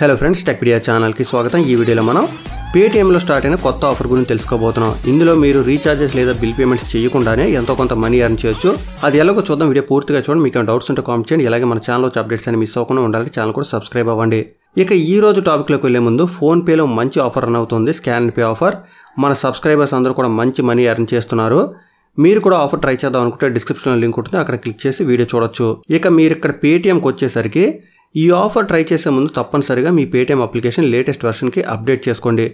Hello friends Techpedia ఛానల్కి స్వాగతం. ఈ వీడియోలో మనం పేటీఎంలో స్టార్ట్ అయిన కొత్త ఆఫర్ గురించి తెలుసుకోబోతున్నాం. ఇందులో మీరు రీఛార్జెస్ లేదా బిల్ పేమెంట్స్ చేయకుండానే ఎంతో కొంత మనీ ఎర్న్ చేయొచ్చు. అది ఎలాగో చూద్దాం వీడియో పూర్తిగా చూడండి. మీకు డౌట్స్ ఉంటే కామెంట్ చేయండి. అలాగే మన ఛానల్ వచ్చే అప్డేట్స్ అని మిస్ అవ్వకుండా ఉండాలి ఛానల్ కూడా సబ్స్క్రైబ్ అవ్వండి. ఇక ఈ రోజు టాపిక్లోకి వెళ్ళే ముందు ఫోన్పేలో మంచి ఆఫర్ రన్ అవుతుంది. స్కాన్ పే ఆఫర్ మన సబ్స్క్రైబర్స్ అందరూ కూడా మంచి మనీ ఎర్న్ చేస్తున్నారు. మీరు కూడా ఆఫర్ ట్రై చేద్దాం అనుకుంటే డిస్క్రిప్షన్లో లింక్ ఉంటుంది. అక్కడ క్లిక్ చేసి వీడియో చూడొచ్చు. ఇక మీరు ఇక్కడ పేటీఎంకి వచ్చేసరికి ఈ ఆఫర్ ట్రై చేసే ముందు తప్పనిసరిగా మీ పేటీఎం అప్లికేషన్ లేటెస్ట్ వెర్షన్కి అప్డేట్ చేసుకోండి.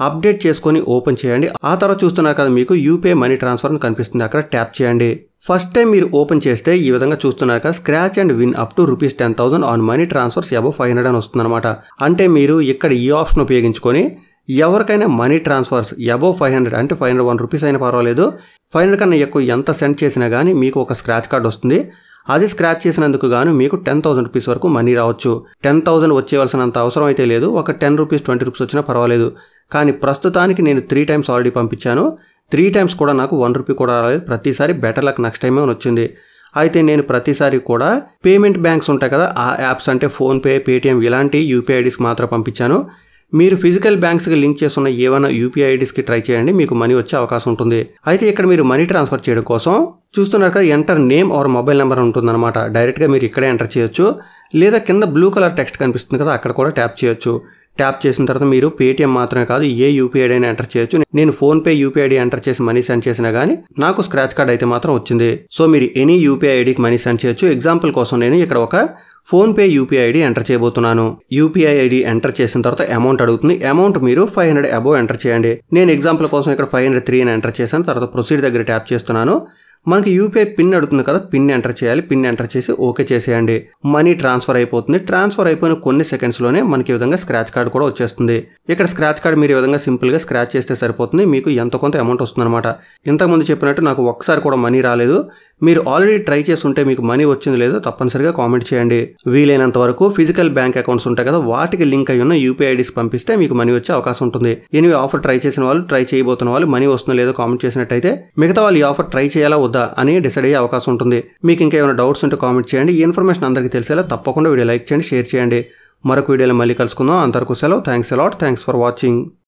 అప్డేట్ చేసుకొని ఓపెన్ చేయండి. ఆ తర్వాత చూస్తున్నారు కదా మీకు యూపీఐ మనీ ట్రాన్స్ఫర్ అని కనిపిస్తుంది. అక్కడ ట్యాప్ చేయండి. ఫస్ట్ టైం మీరు ఓపెన్ చేస్తే ఈ విధంగా చూస్తున్నారు కదా scratch and win up to rupees ten thousand on money transfers above five hundred అని వస్తుందన్నమాట. అంటే మీరు ఇక్కడ ఈ ఆప్షన్ ఉపయోగించుకొని ఎవరికైనా money transfers above five hundred అంటే ఫైవ్ హండ్రెడ్ వన్ రూపీస్ అయినా పర్వాలేదు. ఫైవ్ హండ్రెడ్ కన్నా ఎక్కువ ఎంత సెండ్ చేసినా కానీ మీకు ఒక స్క్రాచ్ కార్డ్ వస్తుంది. అది స్క్రాచ్ చేసినందుకు గాను మీకు టెన్ థౌసండ్ రూపీస్ వరకు మనీ రావచ్చు. టెన్ థౌసండ్ వచ్చేవలసినంత అవసరం అయితే లేదు. ఒక టెన్ రూపీస్ ట్వంటీ రూపీస్ వచ్చినా పర్వాలేదు. కానీ ప్రస్తుతానికి నేను త్రీ టైమ్స్ ఆల్రెడీ పంపించాను. త్రీ టైమ్స్ కూడా నాకు వన్ రూపీ కూడా రాలేదు. ప్రతిసారి బెటర్ లక్ నెక్స్ట్ టైమే వచ్చింది. అయితే నేను ప్రతిసారి కూడా పేమెంట్ బ్యాంక్స్ ఉంటాయి కదా ఆ యాప్స్ అంటే ఫోన్పే పేటిఎం ఇలాంటి యూపీఐ ఐడీస్ మాత్రం పంపించాను. మీరు ఫిజికల్ బ్యాంక్స్కి లింక్ చేస్తున్న ఏమైనా యూపీఐ ఐడీస్కి ట్రై చేయండి. మీకు మనీ వచ్చే అవకాశం ఉంటుంది. అయితే ఇక్కడ మీరు మనీ ట్రాన్స్ఫర్ చేయడం కోసం చూస్తున్నారు కదా enter name or mobile number ఉంటుందన్నమాట. డైరెక్ట్గా మీరు ఇక్కడే ఎంటర్ చేయొచ్చు. లేదా కింద బ్లూ కలర్ టెక్స్ట్ కనిపిస్తుంది కదా అక్కడ కూడా ట్యాప్ చేయొచ్చు. ట్యాప్ చేసిన తర్వాత మీరు పేటీఎం మాత్రమే కాదు ఏ యూపీఐ అయినా ఎంటర్ చేయొచ్చు. నేను ఫోన్పే యూపీఐ ఐడి ఎంటర్ చేసి మనీ సెండ్ చేసినా కానీ నాకు స్క్రాచ్ కార్డ్ అయితే మాత్రం వచ్చింది. సో మీరు ఎనీ యూపీఐ ఐడికి మనీ సెండ్ చేయొచ్చు. ఎగ్జాంపుల్ కోసం నేను ఇక్కడ ఒక ఫోన్పే యూపీఐ ఐడి ఎంటర్ చేయబోతున్నాను. యూపీఐ ఐడి ఎంటర్ చేసిన తర్వాత అమౌంట్ అడుగుతుంది. అమౌంట్ మీరు ఫైవ్ హండ్రెడ్ అబోవ్ ఎంటర్ చేయండి. నేను ఎగ్జాంపుల్ కోసం ఇక్కడ ఫైవ్ హండ్రెడ్ త్రీ అని ఎంటర్ చేశాను. తర్వాత ప్రొసీడ్ దగ్గర ట్యాప్ చేస్తున్నాను. మనకి యూపీఐ పిన్ అడుగుతుంది కదా పిన్ ఎంటర్ చేయాలి పిన్ ఎంటర్ చేసి ఓకే చేసేయండి. మనీ ట్రాన్స్ఫర్ అయిపోతుంది. ట్రాన్స్ఫర్ అయిపోయిన కొన్ని సెకండ్స్లోనే మనకి ఈ విధంగా స్క్రాచ్ కార్డ్ కూడా వచ్చేస్తుంది. ఇక్కడ స్క్రాచ్ కార్డ్ మీరు ఈ విధంగా సింపుల్గా స్క్రాచ్ చేస్తే సరిపోతుంది. మీకు ఎంత కొంత అమౌంట్ వస్తుందన్నమాట. ఇంతకుముందు చెప్పినట్టు నాకు ఒక్కసారి కూడా మనీ రాలేదు. మీరు ఆల్రెడీ ట్రై చేసి ఉంటే మీకు మనీ వచ్చింది లేదో తప్పనిసరిగా కామెంట్ చేయండి. వీలైనంత వరకు ఫిజికల్ బ్యాంక్ అకౌంట్స్ ఉంటాయి కదా వాటికి లింక్ అయి ఉన్న యూపీఐ ఐడీస్ పంపిస్తే మీకు మనీ వచ్చే అవకాశం ఉంటుంది. ఎనివే ఆఫర్ ట్రై చేసిన వాళ్ళు ట్రై చేయబోతున్న వాళ్ళు మనీ వస్తుందో లేదో కామెంట్ చేసినట్టయితే మిగతా వాళ్ళు ఈ ఆఫర్ ట్రై చేయాలా వద్దా అని డిసైడ్ అయ్యే అవకాశం ఉంటుంది. మీకు ఇంకా ఏమైనా డౌట్స్ ఉంటే కామెంట్ చేయండి. ఈ ఇన్ఫర్మేషన్ అందరికీ తెలిసేలా తప్పకుండా వీడియో లైక్ చేయండి షేర్ చేయండి. మరొక వీడియోలో మళ్ళీ కలుసుకుందాం. అంతవరకు సెలవు. Thanks a lot. Thanks for watching.